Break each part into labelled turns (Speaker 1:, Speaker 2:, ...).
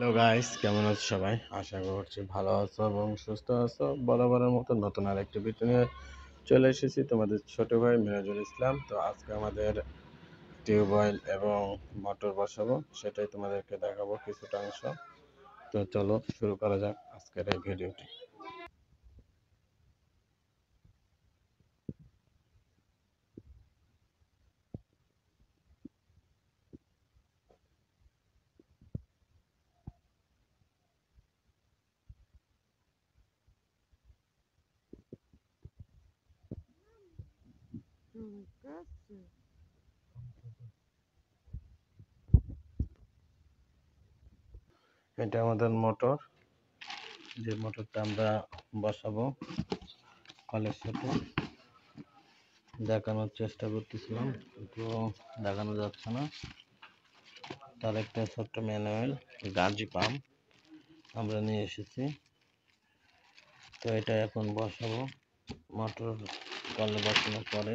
Speaker 1: Hello guys কেমন আছো সবাই? আশা করছি ভালো আছো এবং সুস্থ আছো। বরাবরের মতো নতুন আর একটি ভিডিও নিয়ে চলে এসেছি তোমাদের ছোট ভাই মিরাজুল ইসলাম। তো আজকে আমাদের টিউবওয়েল এবং মোটর বসাবো, সেটাই তোমাদেরকে দেখাবো কিছুটা অংশ। তো চলো শুরু করা যাক আজকের এই ভিডিওটি এটা আমাদের মোটর। যে মোটরটা আমরা বসাবো কলের সাথে। দেখানোর চেষ্টা করতেছিলাম, কিন্তু দেখানো যাচ্ছে না। তার একটা ছোট্ট ম্যানুয়াল গাজি পাম্প আমরা নিয়ে এসেছি। তো এটা এখন বসাবো। মোটর কলে বসানোর পরে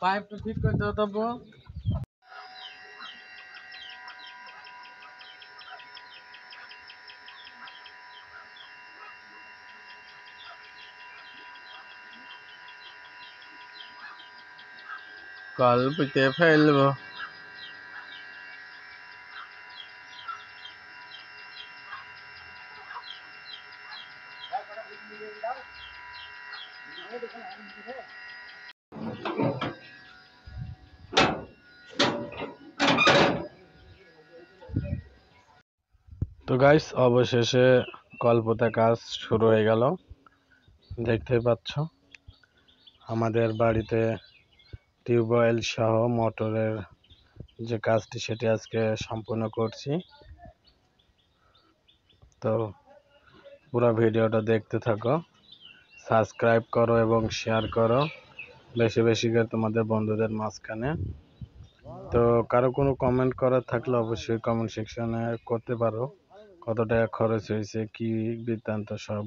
Speaker 1: কর পাইপটা ঠিক করে দাও তবু কল পিতে ফেলব তো গাইস অবশেষে কল্পতা কাজ শুরু হয়ে গেল। দেখতেই পাচ্ছ, আমাদের বাড়িতে টিউবওয়েল সহ মোটরের যে কাজটি সেটি আজকে সম্পূর্ণ করছি। তো পুরো ভিডিওটা দেখতে থাকো সাবস্ক্রাইব করো এবং শেয়ার করো, বেশি বেশি করে তোমাদের বন্ধুদের মাঝখানে। তো কারও কোনো কমেন্ট করার থাকলে অবশ্যই কমেন্ট সেকশনে করতে পারো। কত টাকা খরচ হয়েছে, কি বৃত্তান্ত সব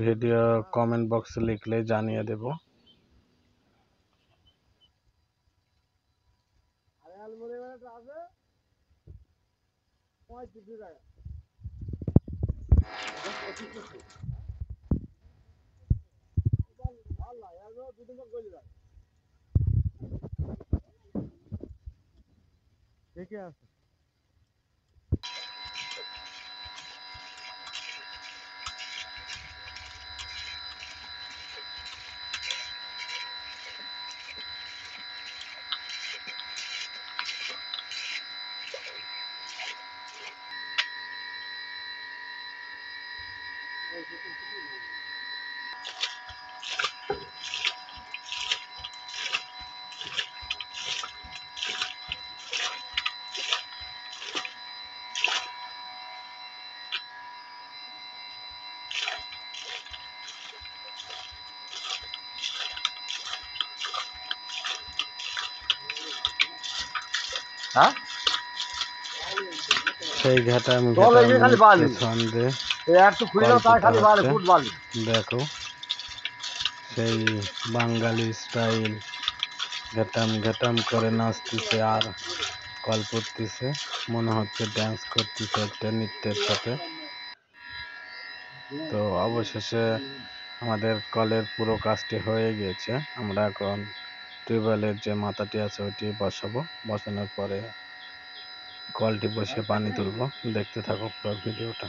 Speaker 1: ভিডিও কমেন্ট বক্সে লিখলে জানিয়ে দেব। ঠিকই আছে?
Speaker 2: হ্যাঁ
Speaker 1: সেই ঘাটা আমি
Speaker 2: জল এই যে খালি বালি।
Speaker 1: ছন্দে
Speaker 2: এই একটু খুলে দাও তাই খালি বালি। ফুট বালি।
Speaker 1: দেখো সেই বাঙালি স্টাইল। ঘেটাম ঘেটাম করে নাচতেছে আর কল করতেছে মনে হচ্ছে ড্যান্স করতেছে একটা নৃত্যের সাথে। তো অবশেষে আমাদের কলের পুরো কাজটি হয়ে গিয়েছে। আমরা এখন টিউবওয়েলের যে মাথাটি আছে ওইটি বসাবো। বসানোর পরে কলটি বসে পানি তুলবো। দেখতে থাকো পুরো ভিডিওটা।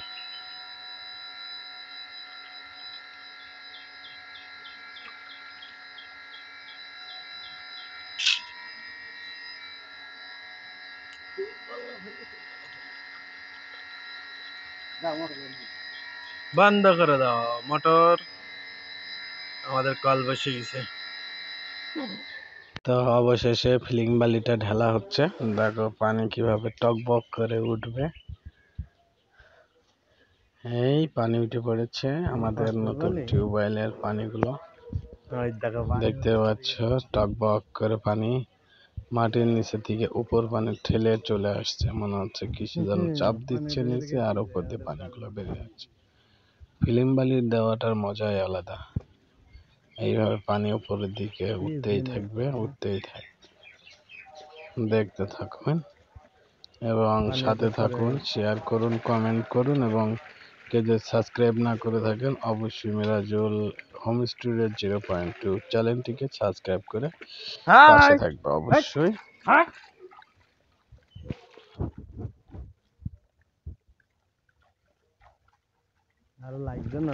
Speaker 1: বন্ধ করে দাও, মোটর। আমাদের কল বসে গেছে। তো অবশেষে ফিলিং বালিটা ঢালা হচ্ছে। দেখো পানি কীভাবে টকবক করে উঠবে। এই পানি উঠে পড়েছে আমাদের নতুন টিউবওয়েলের পানিগুলো। দেখতে পাচ্ছ টকবক করে পানি মাটির নিচে থেকে উপর পানি ঠেলে চলে আসছে। মনে হচ্ছে কিছু যেন চাপ দিচ্ছে নিচে আর উপর দিয়ে পানিগুলো বেরিয়ে যাচ্ছে। ফিলিম বালির দেওয়াটার মজাই আলাদা। এইভাবে পানি উপরের দিকে উঠতেই থাকবে উঠতেই থাকবে। দেখতে থাকুন এবং সাথে থাকুন শেয়ার করুন কমেন্ট করুন এবং কে যে সাবস্ক্রাইব না করে থাকেন অবশ্যই Mirajul home studio zero point two চ্যানেলটিকে সাবস্ক্রাইব করে পাশে থাকবে অবশ্যই।
Speaker 2: আরও লাইক দেন না